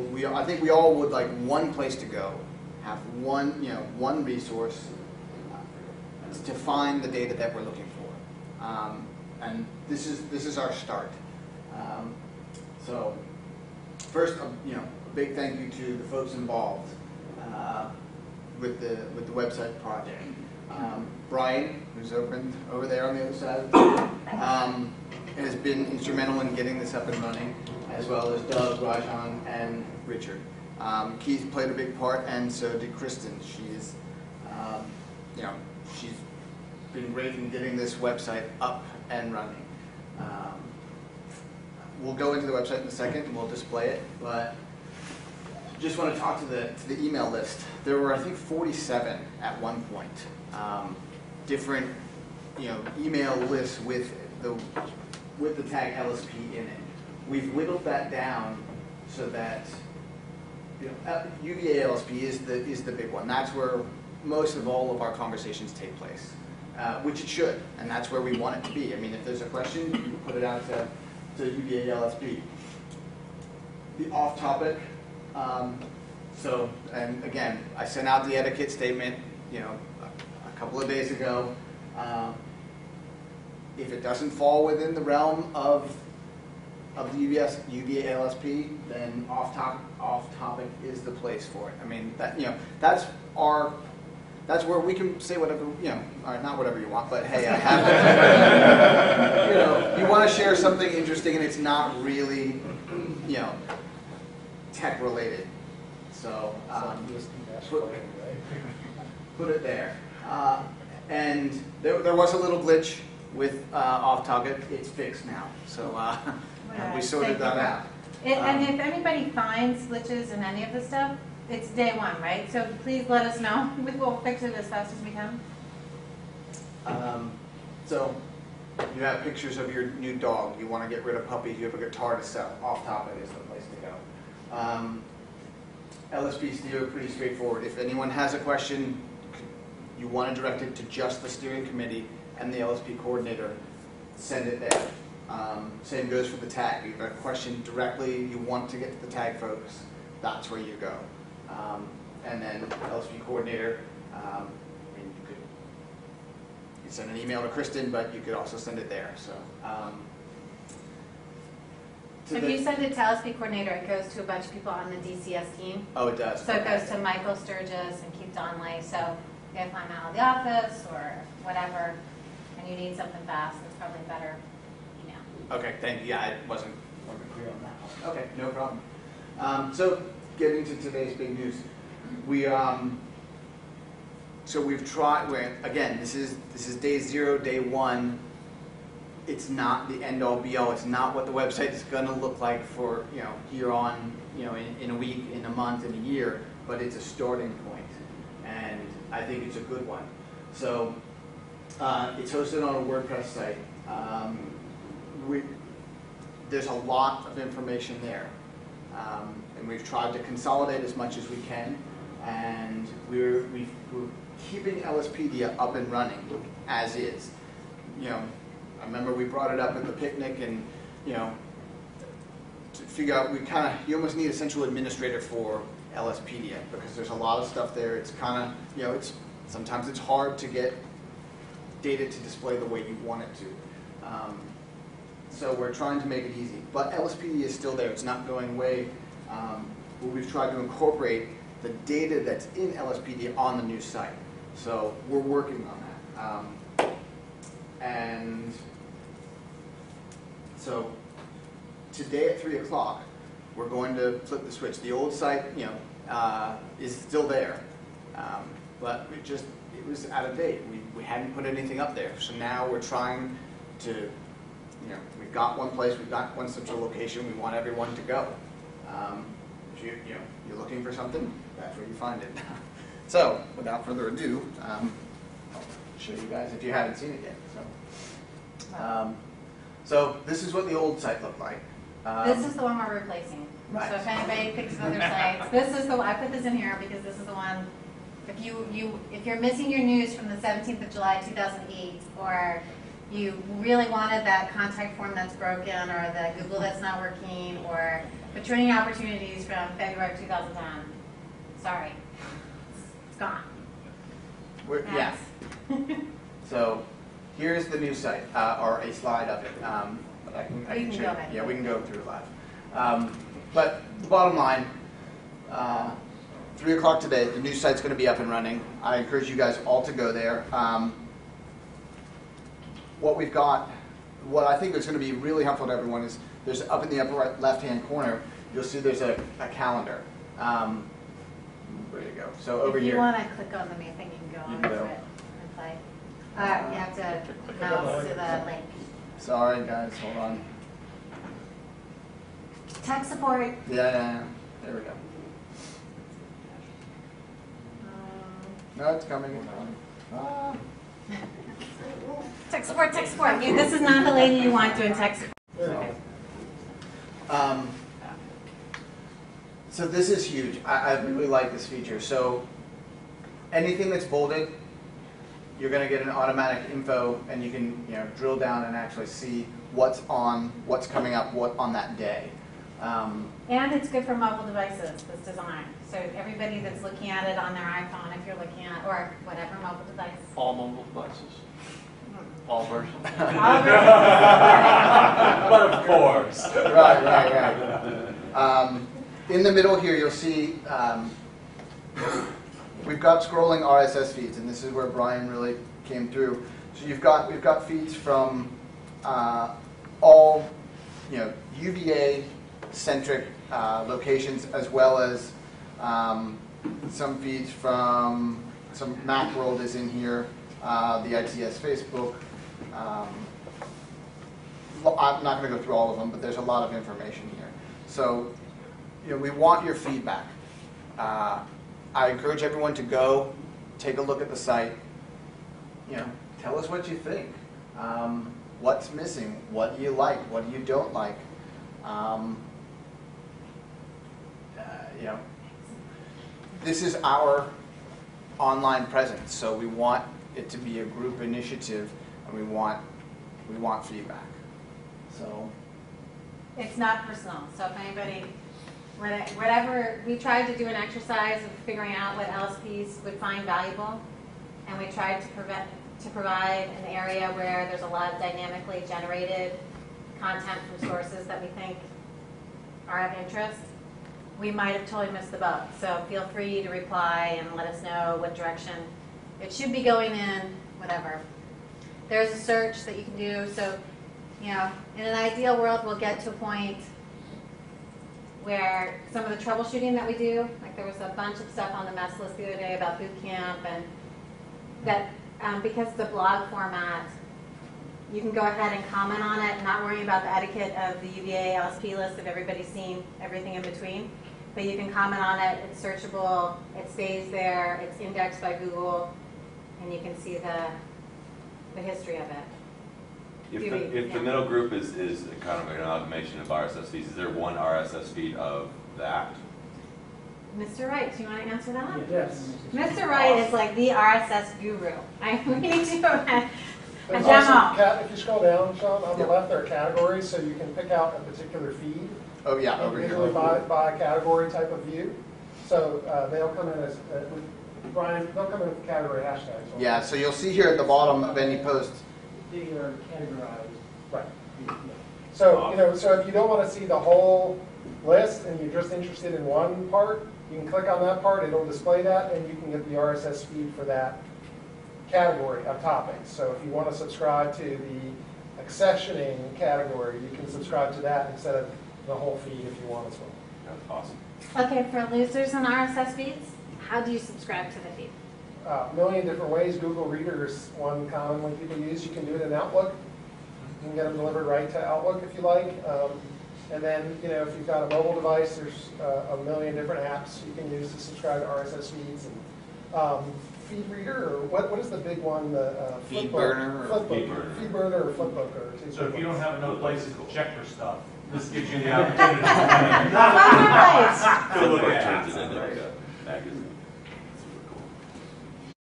we, I think we all would like one place to go, have one, you know, one resource to find the data that we're looking for. Um, and this is, this is our start. Um, so, first, um, you know, a big thank you to the folks involved uh, with the with the website project. Um, Brian, who's open over there on the other side, has been instrumental in getting this up and running, as well as Doug, Rajan, and Richard. Um, Keith played a big part, and so did Kristen. She's, um, you know, she's been great in getting this website up and running. Um, we'll go into the website in a second and we'll display it, but just want to talk to the, to the email list. There were, I think, 47 at one point. Um, different, you know, email lists with the, with the tag LSP in it. We've whittled that down so that, you know, uh, UVA LSP is the, is the big one. That's where most of all of our conversations take place, uh, which it should, and that's where we want it to be. I mean, if there's a question, you put it out to, to UVA LSP. The off-topic, um, so, and again, I sent out the etiquette statement, you know, a, a couple of days ago. Um, if it doesn't fall within the realm of, of the UVS, UVA LSP, then off top, off topic is the place for it. I mean, that, you know, that's our, that's where we can say whatever, you know, all right, not whatever you want, but hey, I have, you know, you want to share something interesting and it's not really, you know, tech related. So, um, put, put it there. Uh, and there, there was a little glitch with uh, off target. It's fixed now. So uh, we sorted thank that you. out. It- And Um, if anybody finds glitches in any of the stuff, it's day one, right? So please let us know. We will fix it as fast as we can. Um, so you have pictures of your new dog. You want to get rid of puppies. You have a guitar to sell. Off topic is the place to go. Um, LSP steer pretty straightforward. If anyone has a question, you want to direct it to just the steering committee and the LSP coordinator. Send it there. Um, same goes for the tag. You've got a question directly. You want to get to the tag folks. That's where you go. Um, and then LSP coordinator. Um, I mean, you could you send an email to Kristen, but you could also send it there, so. um, to If you send it to LSP coordinator, it goes to a bunch of people on the DCS team. Oh, it does? So it goes to Michael Sturgis and Keith Donley. So if I'm out of the office or whatever, and you need something fast, it's probably better email. Okay, thank you, yeah, I wasn't, clear on that. Okay, no problem. Um, so, getting to today's big news, we, um, so we've tried, we're, again, this is, this is day zero, day one. It's not the end all be all, it's not what the website is gonna look like for, you know, here on, you know, in, in a week, in a month, in a year, but it's a starting point, and I think it's a good one. So, uh, it's hosted on a WordPress site. Um, we, there's a lot of information there. Um, and we've tried to consolidate as much as we can. And we're, we've, we're keeping LSpedia up and running as is. You know, I remember we brought it up at the picnic and, you know, to figure out, we kind of, you almost need a central administrator for LSpedia because there's a lot of stuff there. It's kind of, you know, it's, sometimes it's hard to get data to display the way you want it to. Um, so we're trying to make it easy. But LSPD is still there. It's not going away. Um, we've tried to incorporate the data that's in LSPD on the new site. So we're working on that. Um, and so today at 3 o'clock, we're going to flip the switch. The old site, you know, uh, is still there. Um, but it just, it was out of date. We, we hadn't put anything up there. So now we're trying to, you know, we've got one place, we've got one central location, we want everyone to go. Um, if you, you know, you're looking for something, that's where you find it. so, without further ado, um, I'll show you guys if you haven't seen it yet. So, um, so this is what the old site looked like. Um, This is the one we're replacing. Right. So if anybody picks other sites, this is the, I put this in here because this is the one, if you, you, if you're missing your news from the seventeenth of July, two thousand eight, or you really wanted that contact form that's broken, or the Google that's not working, or the training opportunities from February 2010. Sorry. It's gone. We're, yeah. So here's the new site, uh, or a slide of it. Um, but I can, I We can can Yeah, we can go through it live. Um, but the bottom line, uh, three o'clock today, the new site's going to be up and running. I encourage you guys all to go there. Um, what we've got, what I think is going to be really helpful to everyone is there's up in the upper right, left-hand corner, you'll see there's a, a calendar. Um, where to go? So over If you here. want to click on the main thing, you can go You on to it and play. Uh, you have to mouse to the link. Sorry, guys, hold on. Tech support. Yeah, yeah, yeah. There we go. No, it's coming. It's coming. Ah. Tech support, tech support. You, this is not the lady you want doing tech support. So, um, so this is huge. I, I really like this feature. So anything that's bolded, you're going to get an automatic info, and you can you know drill down and actually see what's on, what's coming up, what on that day. Um, And it's good for mobile devices, this design. So everybody that's looking at it on their iPhone, if you're looking at, or whatever mobile device. All mobile devices, all versions. All But of course. right, right, right. Um, in the middle here, you'll see um, we've got scrolling RSS feeds, and this is where Brian really came through. So you've got we've got feeds from uh, all you know UVA centric uh, locations, as well as um, some feeds from some Macworld is in here, uh, the ITS Facebook. Um, I'm not going to go through all of them, but there's a lot of information here. So, you know, we want your feedback. Uh, I encourage everyone to go, take a look at the site. You know, tell us what you think. Um, what's missing? What do you like? What do you don't like? Um, you know, this is our online presence, so we want it to be a group initiative, and we want we want feedback. So. It's not personal, so if anybody, whatever, we tried to do an exercise of figuring out what LSPs would find valuable, and we tried to prevent, to provide an area where there's a lot of dynamically generated content from sources that we think are of interest. We might have totally missed the boat, so feel free to reply and let us know what direction it should be going in, whatever. There's a search that you can do, so you know, in an ideal world, we'll get to a point where some of the troubleshooting that we do, like there was a bunch of stuff on the mess list the other day about boot camp and that, um, because it's a blog format, you can go ahead and comment on it, not worrying about the etiquette of the UVA LSP list of everybody seeing everything in between. But you can comment on it, it's searchable, it stays there, it's indexed by Google, and you can see the, the history of it. If the, we- if the middle group is, is kind of an amalgamation of RSS feeds, is there one RSS feed of that? Mr. Wright, do you want to answer that? Yes. Mr. Wright is like the RSS guru. I, we need to have a There's also, if you scroll down, Sean, on the Yep. left, there are categories, so you can pick out a particular feed. Oh yeah, over Usually here. by, by category type of view. So uh, they'll come in as, uh, Brian, they'll come in with category hashtags. Yeah, so you'll see here at the bottom of any post. They are categorized. Right. So, you know, so if you don't want to see the whole list and you're just interested in one part, you can click on that part, it'll display that, and you can get the RSS feed for that category of topics. So if you want to subscribe to the accessioning category, you can subscribe to that instead of the whole feed if you want as well. That's awesome. Okay, for losers and RSS feeds, how do you subscribe to the feed? Uh, A million different ways. Google Reader is one commonly people use. You can do it in Outlook. You can get them delivered right to Outlook if you like. Um, and then, you know, if you've got a mobile device, there's uh, a million different apps you can use to subscribe to RSS feeds. And, um, Feed Reader, or what, what is the big one? The uh, Flipbook- Feedburner or- Flipbook. Feedburner. Feedburner or Flipbook are two So if you don't have enough places to check your stuff, this gives you the opportunity to Find your place. Go look Or at